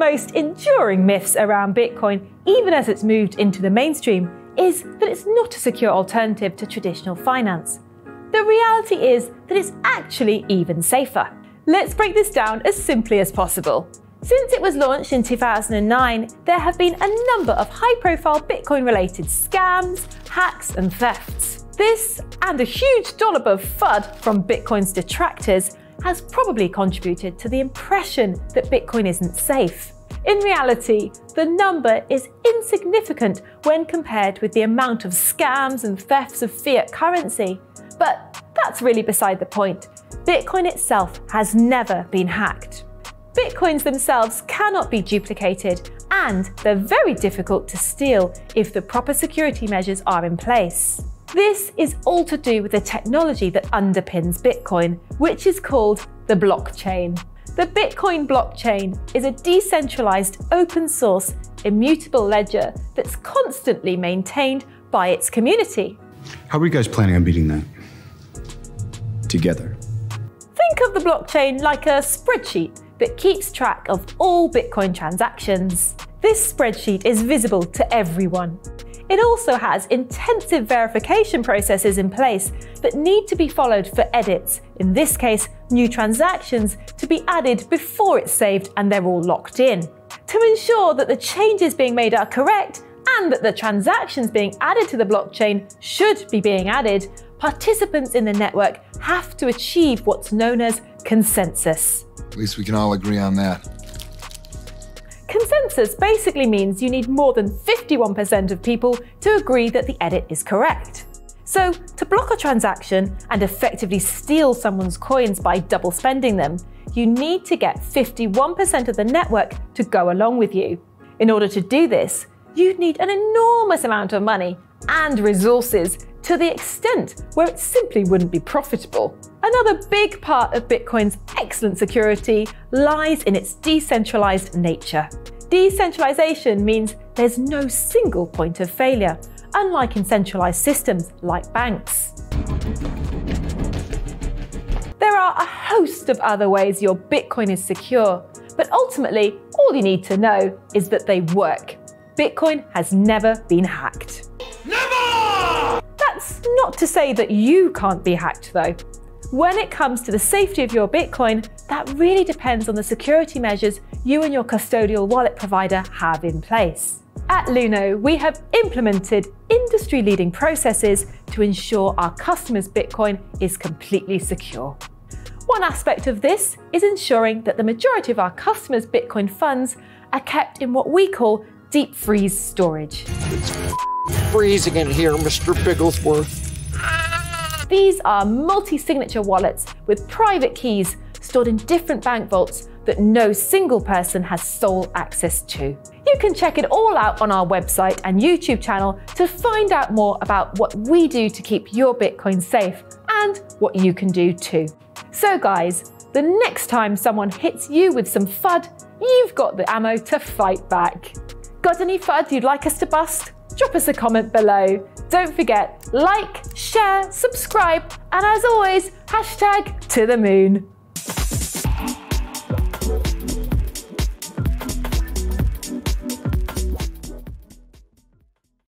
most enduring myths around Bitcoin, even as it's moved into the mainstream, is that it's not a secure alternative to traditional finance. The reality is that it's actually even safer. Let's break this down as simply as possible. Since it was launched in 2009, there have been a number of high profile Bitcoin related scams, hacks, and thefts. This, and a huge dollop of FUD from Bitcoin's detractors, has probably contributed to the impression that Bitcoin isn't safe. In reality, the number is insignificant when compared with the amount of scams and thefts of fiat currency. But that's really beside the point. Bitcoin itself has never been hacked. Bitcoins themselves cannot be duplicated, and they're very difficult to steal if the proper security measures are in place. This is all to do with the technology that underpins Bitcoin, which is called the blockchain. The Bitcoin blockchain is a decentralized, open source, immutable ledger that's constantly maintained by its community. How are you guys planning on beating that? Together. Think of the blockchain like a spreadsheet that keeps track of all Bitcoin transactions. This spreadsheet is visible to everyone. It also has intensive verification processes in place that need to be followed for edits, in this case, new transactions, to be added before it's saved and they're all locked in. To ensure that the changes being made are correct and that the transactions being added to the blockchain should be being added, participants in the network have to achieve what's known as consensus. At least we can all agree on that. Consensus basically means you need more than 51% of people to agree that the edit is correct. So, to block a transaction and effectively steal someone's coins by double spending them, you need to get 51% of the network to go along with you. In order to do this, you'd need an enormous amount of money and resources to the extent where it simply wouldn't be profitable. Another big part of Bitcoin's excellent security lies in its decentralized nature. Decentralization means there's no single point of failure, unlike in centralized systems like banks. There are a host of other ways your Bitcoin is secure, but ultimately, all you need to know is that they work. Bitcoin has never been hacked. Never! To say that you can't be hacked, though. When it comes to the safety of your Bitcoin, that really depends on the security measures you and your custodial wallet provider have in place. At Luno, we have implemented industry leading processes to ensure our customers' Bitcoin is completely secure. One aspect of this is ensuring that the majority of our customers' Bitcoin funds are kept in what we call deep freeze storage. It's freezing in here, Mr. Bigglesworth. These are multi signature wallets with private keys stored in different bank vaults that no single person has sole access to. You can check it all out on our website and YouTube channel to find out more about what we do to keep your Bitcoin safe and what you can do too. So, guys, the next time someone hits you with some FUD, you've got the ammo to fight back. Got any FUD you'd like us to bust? Drop us a comment below. Don't forget, like, share, subscribe, and as always, hashtag to the moon.